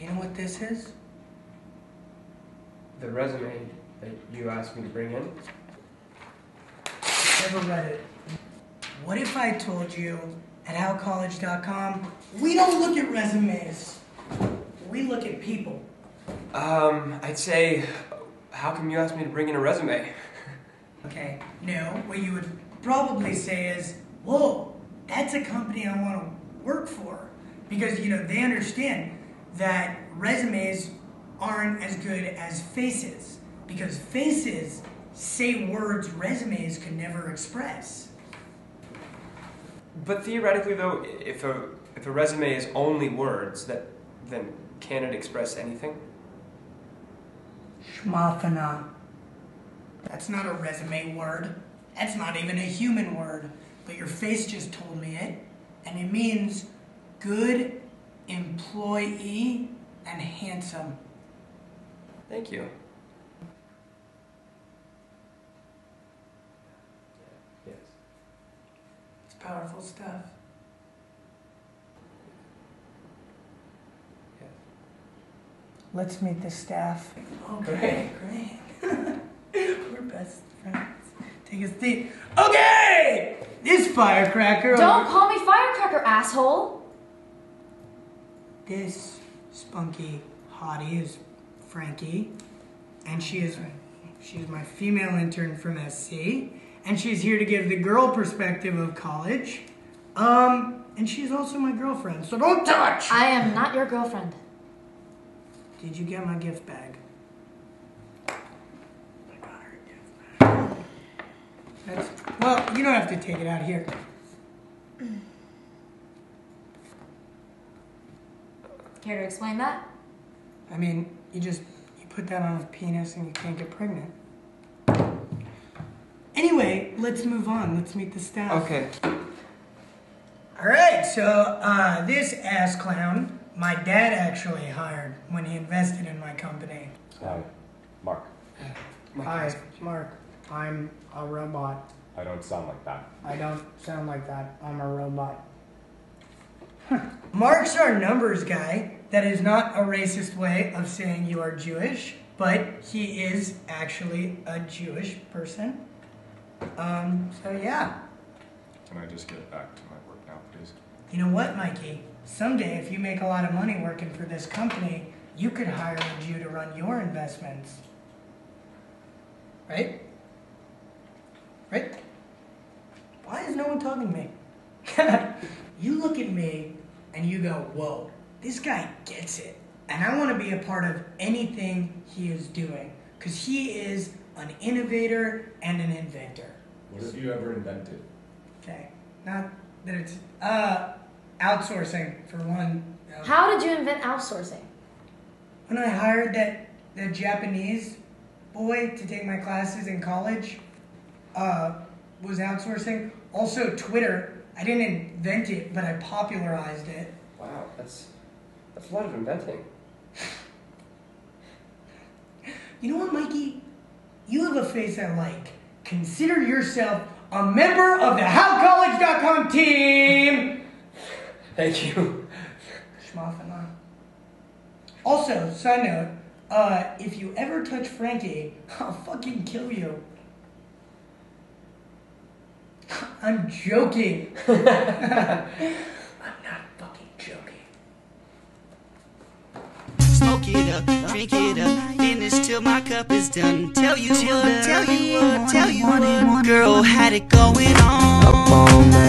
Do you know what this is? The resume that you asked me to bring in? Never read it. What if I told you at howcollege.com we don't look at resumes, we look at people? Um, I'd say, how come you asked me to bring in a resume? Okay, no, what you would probably say is, whoa, that's a company I want to work for. Because, you know, they understand that resumes aren't as good as faces. Because faces say words resumes could never express. But theoretically, though, if a if a resume is only words, that then can it express anything? Schmafana. That's not a resume word. That's not even a human word. But your face just told me it. And it means good employee and handsome. Thank you. Yes. It's powerful stuff. Yes. Let's meet the staff. Okay, great. We're best friends. Take a seat. Okay! This firecracker. Don't call me firecracker, asshole! This spunky hottie is Frankie, and she is she's my female intern from SC, and she's here to give the girl perspective of college. Um, and she's also my girlfriend, so don't touch. I am not your girlfriend. Did you get my gift bag? I got her gift bag. That's well, you don't have to take it out here. Care to explain that? I mean, you just you put that on a penis and you can't get pregnant. Anyway, let's move on. Let's meet the staff. Okay. All right. So uh, this ass clown, my dad actually hired when he invested in my company. Hi, Mark. My Hi, Mark. I'm a robot. I don't sound like that. I don't sound like that. I'm a robot. Mark's our numbers guy. That is not a racist way of saying you are Jewish, but he is actually a Jewish person. Um, so yeah. Can I just get back to my work now, please? You know what, Mikey? Someday, if you make a lot of money working for this company, you could hire a Jew to run your investments. Right? Right? Why is no one talking to me? you look at me and you go, whoa, this guy gets it. And I want to be a part of anything he is doing because he is an innovator and an inventor. What have you ever invented? Okay. Not that it's uh outsourcing for one. Uh, How did you invent outsourcing? When I hired that the Japanese boy to take my classes in college, uh, was outsourcing. Also, Twitter. I didn't invent it, but I popularized it. Wow, that's that's a lot of inventing. You know what, Mikey? You have a face I like. Consider yourself a member of the HowCollege.com team. Thank you. Also, side note, uh, if you ever touch Frankie, I'll fucking kill you. I'm joking. I'm not fucking joking. Smoke it up, drink it up, finish till my cup is done. Tell you what, tell you what, tell you what, girl had it going on.